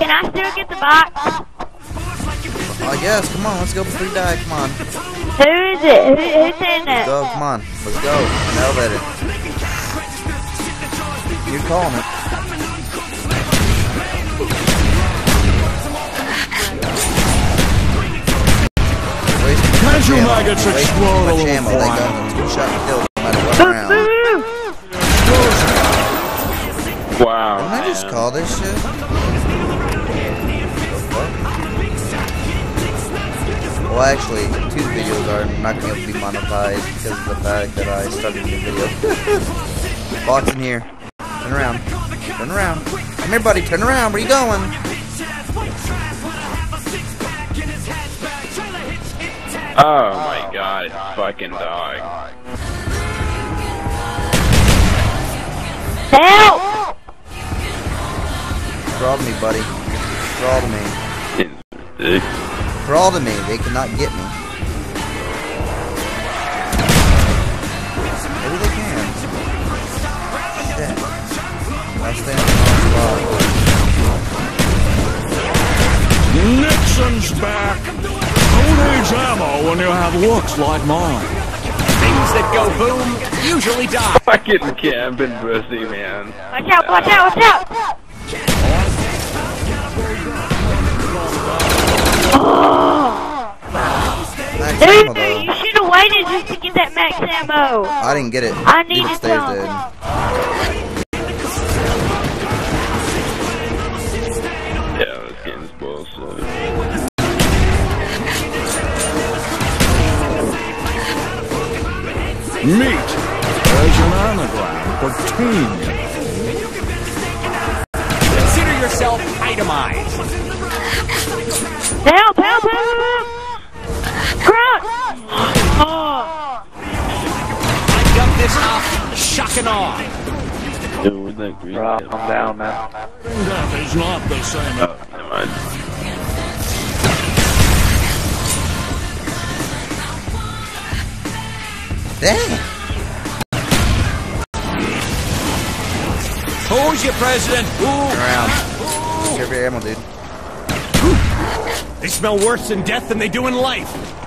Can I still get the box? I guess. Come on, let's go before you die. Come on. Who is it? Who, who's saying that? Go, come on. Let's go. In the elevator. You're calling it. Wasting too much As you ammo. maggots explode a little ammo. That fire. gun's gonna shot and kill no matter what Boo round. Wow. Didn't I just man. call this shit? Well, actually, two videos are not going to be able to be monetized because of the fact that I started a new video. Box in here. Turn around. Turn around. Come here, buddy. Turn around. Where you going? Oh my god, it's fucking dog. Help! Crawl me, buddy. Crawl to me. Crawl to me. They cannot get me. Maybe they can. Shit. I stand in the wrong Nixon's back. Who needs ammo when you have looks like mine? Things that go boom usually die. Fucking camping pussy, man. Watch out, watch out, watch out! Waited just that max ammo. I didn't get it. I need it needed stays dead. Yeah, this game's bullshit. Meat. There's an anagram for teen. Consider yourself itemized. Help! Up, shock and awe. Dude, where'd that green Bro, get? calm down, man. Death is not the same. Oh, never mind. Dang. Who's your president? Turn Ooh, around. Care for your ammo, dude. they smell worse in death than they do in life.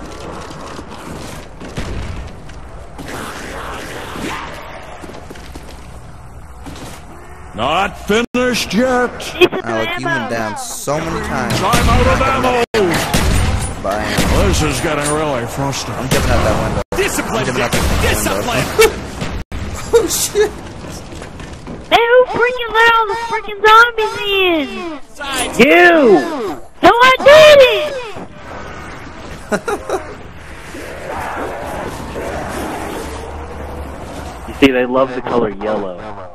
Not finished yet. need some Alec, you've been down so many times. I'm out of ammo. By ammo. This is getting really frustrating. I'm jumping out that window. Discipline. Jumping out that Discipline. oh shit. Hey, who freaking let all the freaking zombies in? You! No, I didn't! You see, they love the color yellow.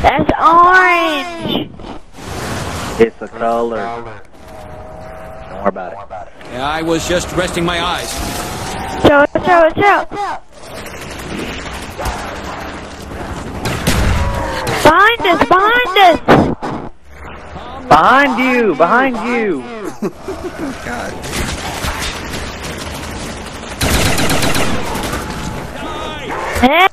That's orange! It's a color. Don't worry about it. Yeah, I was just resting my eyes. Show it, show it, show it. Behind us, behind us! Behind you! Behind you! God. Help!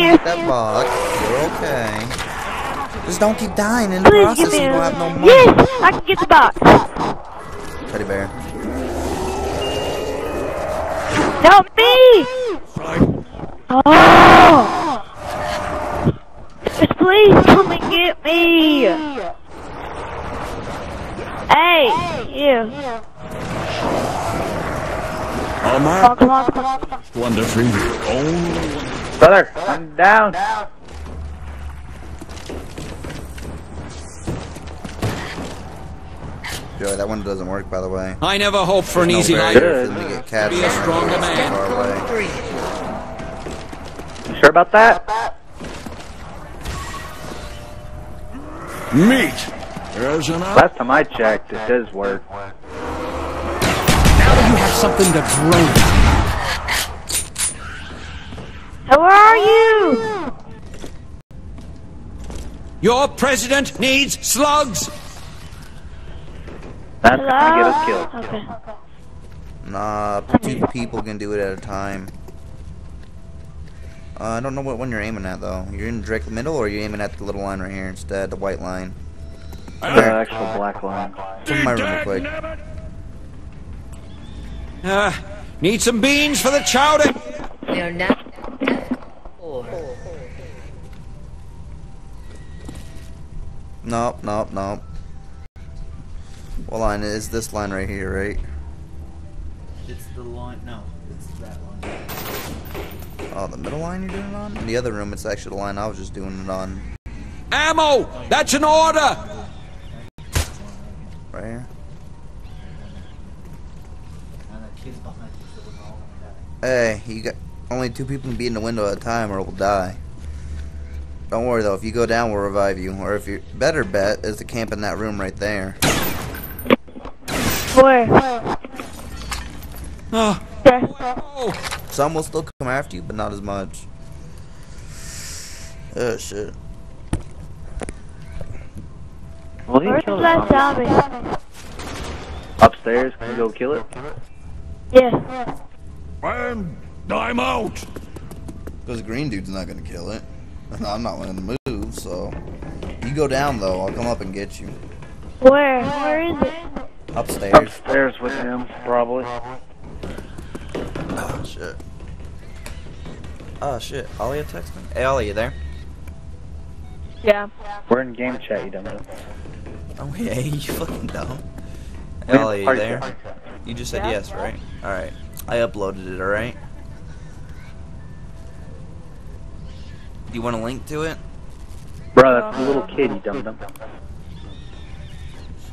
Get that box. You're okay. Just don't keep dying in the Please process give me and have no money. Yes! I can get the box! Teddy bear. Help me! Oh! Just please come and get me! Hey! You. A Come on, come on, come on. one defeated. Only one. Brother, I'm down. Joey, that one doesn't work, by the way. I never hope for an There's easy life. barrier to get Be a stronger man. far away. You sure about that? Meat. There's an. Last time I checked, it does work. Now you have something to grow. Who are you? Your president needs slugs. That's Hello? gonna get us killed. Okay. Nah, two people can do it at a time. Uh, I don't know what one you're aiming at though. You're in direct middle, or are you aiming at the little line right here instead, the white line? I'm in the actual black line. Come in my room real quick. Uh, need some beans for the chowder. We are Nope, nope, nope. What line is this line right here, right? It's the line. No, it's that line. Oh, the middle line you're doing it on? In the other room, it's actually the line I was just doing it on. Ammo! That's an order! Right here. And the kid's behind you, so we're all gonna die. Hey, you got only two people can be in the window at a time, or we'll die. Don't worry though. If you go down, we'll revive you. Or if you better bet is to camp in that room right there. Where? Oh, There. oh. Some will still come after you, but not as much. Oh shit. Well, he Where's killed that zombie? Upstairs. Can we go kill it? Yeah. And I'm out. Because green dude's not gonna kill it. And I'm not willing to move, so. You go down though, I'll come up and get you. Where? Where is it? Upstairs. Upstairs with him, probably. Oh shit. Oh shit. Ollie text me. Hey Ollie, you there? Yeah. We're in game chat, you dumb dumb. Oh yeah, you fucking dumb. Hey Wait, Ollie, you there? You just said Yeah. yes, right? Alright. I uploaded it, alright? Do you want a link to it? Bro, that's a little kid, you dumb dumb.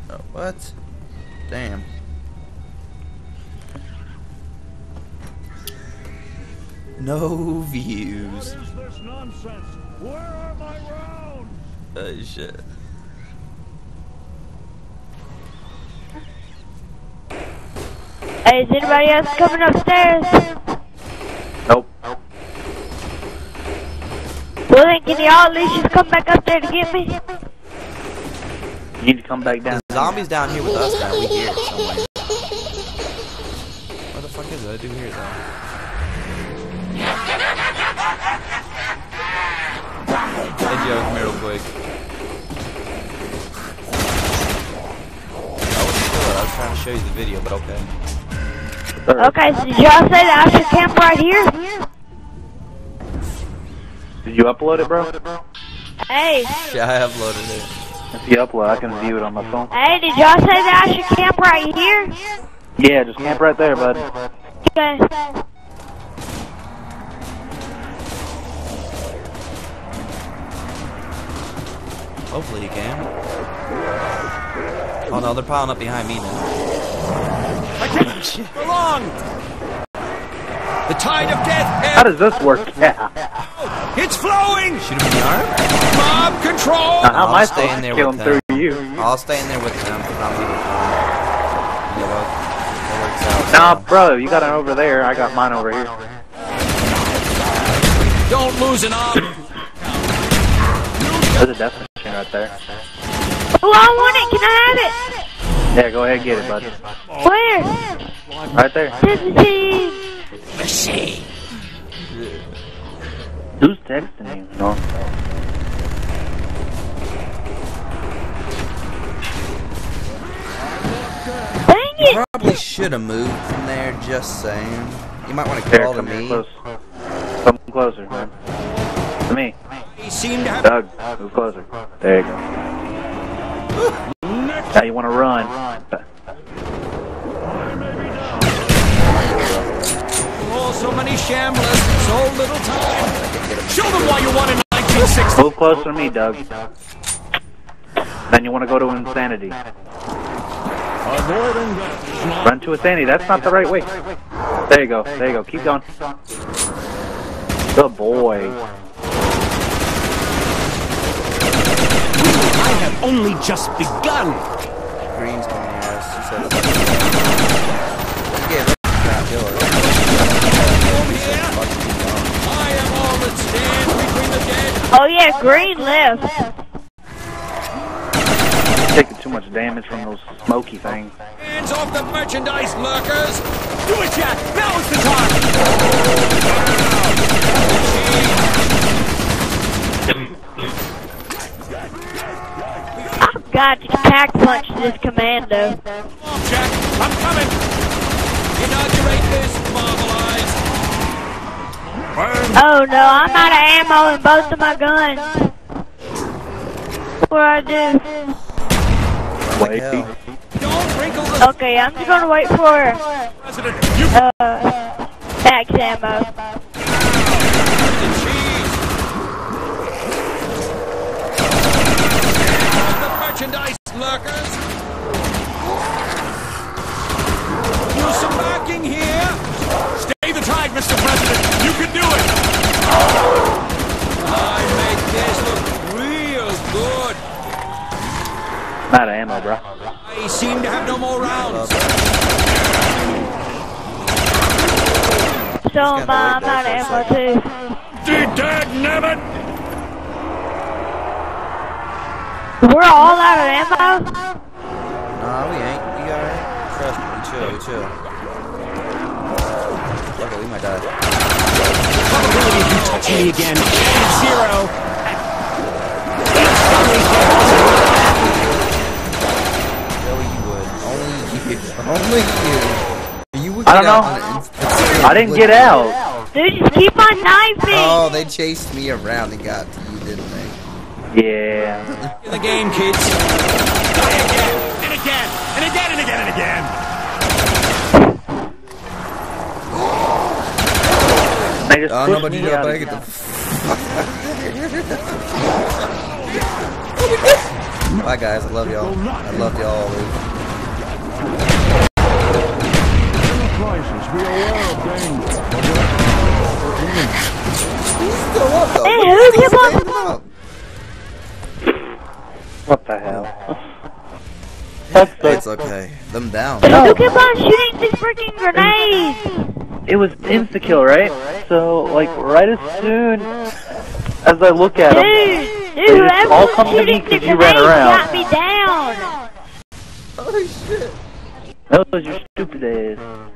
Oh, what? Damn. No views. What is this nonsense? Where are my rounds? Oh shit. Hey, is anybody else coming upstairs? Nope. Well then, y'all at least just come back up there to get me? You need to come back down. The zombies down here with us now. We hear it somewhere. What the fuck is it? I do hear it though. Hey Joe, come here real quick. I wasn't. I was trying to show you the video, but okay. Okay, so y'all say that I should camp right here? Did you upload it, bro? Hey, Yeah, I uploaded it. If you upload, I can view it on my phone. hey, did y'all say that I should camp right here? Yeah, just camp right there, bud. Okay. Hopefully you can. Oh no, they're piling up behind me now. I can't belong. The tide of death How does this work? Yeah. It's flowing! Shoot him in the arm? Mob control! Now, how am I I'll stay in there with him through them. you? I'll stay in there with them. But I'm leaving. Yeah, well, that out. Nah, so. bro, you got it over there. I got mine over here. Don't lose an arm. There's a death machine right there. Oh, I want it. Can I have it? Yeah, go ahead and get it, bud. Where? Right there. 17. Machine. Who's No. Dang it. Probably should have moved from there. Just saying. You might want to Here, call to me. close. Come closer, man. To me. He seemed to have Doug, move closer. There you go. Now you want to run. oh, so many shamblers, so little time. Show them why you won in 1960. Move closer to me, Doug. Then you want to go to insanity. Avoiding death is not Run to insanity. That's not the right way. There you go. There you go. Keep going. Good boy. I have only just begun. Green's coming here. She said. Yeah, let's not kill. Over here. Oh yeah, green left. Taking too much damage from those smoky things. Hands off the merchandise, lurkers! Do it, Jack! Now is the time! I've got to pack punch this commando. Come on, Jack! I'm coming! You're not Oh no, I'm out of ammo in both of my guns. What do I do? Like hell. Don't wrinkle the Okay, I'm just gonna wait for president. Uh max ammo. Ammo, bro. I seem to have no more rounds. So am I, I'm out of ammo too. Dag nabbit! We're all out of ammo? Nah, we ain't. We alright. Trust me, we chill, we chill. Fuck it, we might die. Probability of you touching me again is zero. Joey, you would. Only you. Only you. You I don't know. on an instant- I didn't get out. Dude, just keep on knifing! Oh, they chased me around and got to you, didn't they? Yeah. In the game, kids. Die again, and again, and again, and again, and again. They just Oh, pushed nobody got back at the. Bye, guys. I love y'all. I love y'all the crisis, be aware of danger. Still up, though. Hey, Look who at up? up. What the hell? That's It's okay. Them down. Who keep on shooting these freaking grenades? it was insta kill, right? So like right as soon as I look at him, dude, just whoever all was come to me because you ran grenades around. got me down. Oh, shit. that was your stupid ass.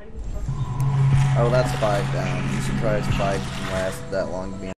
Oh, that's five down. I'm surprised five can last that long being